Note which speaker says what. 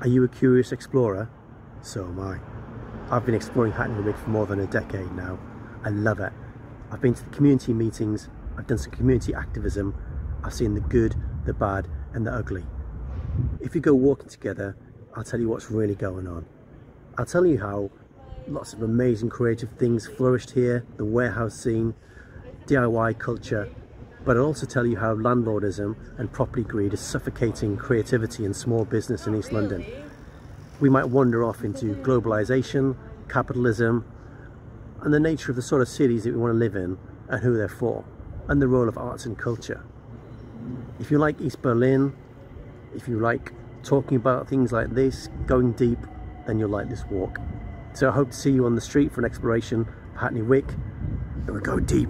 Speaker 1: Are you a curious explorer? So am I. I've been exploring Hackney Wick for more than a decade now. I love it. I've been to the community meetings, I've done some community activism, I've seen the good, the bad and the ugly. If you go walking together, I'll tell you what's really going on. I'll tell you how lots of amazing creative things flourished here, the warehouse scene, DIY culture, but I'll also tell you how landlordism and property greed is suffocating creativity and small business in East London. We might wander off into globalisation, capitalism, and the nature of the sort of cities that we want to live in and who they're for, and the role of arts and culture. If you like East Berlin, if you like talking about things like this, going deep, then you'll like this walk. So I hope to see you on the street for an exploration of Hackney Wick, and we'll go deep.